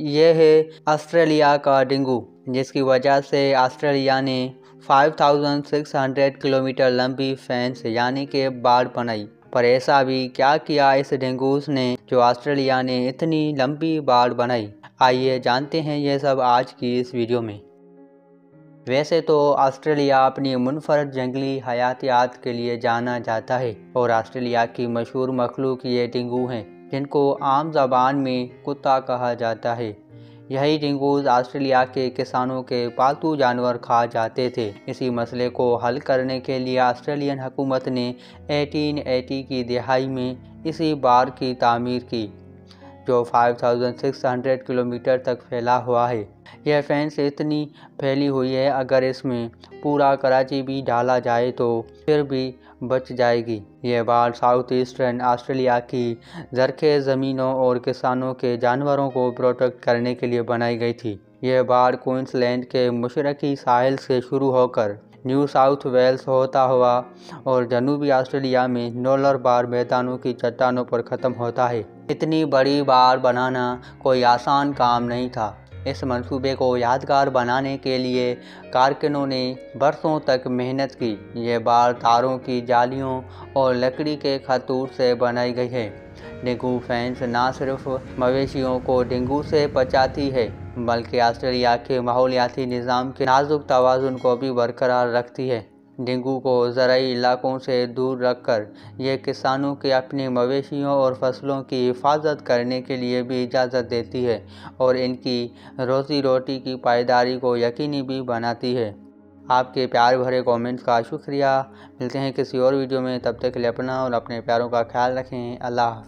यह है ऑस्ट्रेलिया का डेंगू जिसकी वजह से ऑस्ट्रेलिया ने 5,600 किलोमीटर लंबी फेंस यानी कि बाढ़ बनाई। पर ऐसा भी क्या किया इस डेंगूस ने जो ऑस्ट्रेलिया ने इतनी लंबी बाढ़ बनाई? आइए जानते हैं ये सब आज की इस वीडियो में। वैसे तो ऑस्ट्रेलिया अपनी मुनफरद जंगली हयातियात के लिए जाना जाता है और ऑस्ट्रेलिया की मशहूर मखलूक ये डेंगू हैं। जिनको आम जबान में कुत्ता कहा जाता है। यही डेंगूज ऑस्ट्रेलिया के किसानों के पालतू जानवर खा जाते थे। इसी मसले को हल करने के लिए ऑस्ट्रेलियन हुकूमत ने 1880 की दिहाई में इसी बार की तामीर की। जो 5,600 किलोमीटर तक फैला हुआ है। यह फेंस इतनी फैली हुई है अगर इसमें पूरा कराची भी डाला जाए तो फिर भी बच जाएगी। यह बाढ़ साउथ ईस्टर्न ऑस्ट्रेलिया की जरखे ज़मीनों और किसानों के जानवरों को प्रोटेक्ट करने के लिए बनाई गई थी। यह बाढ़ क्वींसलैंड के मशरकी साहिल से शुरू होकर न्यू साउथ वेल्स होता हुआ और जनूबी ऑस्ट्रेलिया में नोलर बार मैदानों की चट्टानों पर ख़त्म होता है। इतनी बड़ी बार बनाना कोई आसान काम नहीं था। इस मंसूबे को यादगार बनाने के लिए कारकनों ने बरसों तक मेहनत की। ये बार तारों की जालियों और लकड़ी के खतूत से बनाई गई है। डेंगू फैंस न सिर्फ़ मवेशियों को डेंगू से बचाती है बल्कि आस्ट्रेलिया के माहौलियाती निज़ाम के नाजुक तोज़ुन को भी बरकरार रखती है। डेंगू को ज़रूरी इलाकों से दूर रखकर यह किसानों के अपने मवेशियों और फ़सलों की हिफाजत करने के लिए भी इजाज़त देती है और इनकी रोज़ी रोटी की पायदारी को यकीनी भी बनाती है। आपके प्यार भरे कमेंट्स का शुक्रिया। मिलते हैं किसी और वीडियो में। तब तक के लिए अपना और अपने प्यारों का ख्याल रखें। अल्लाह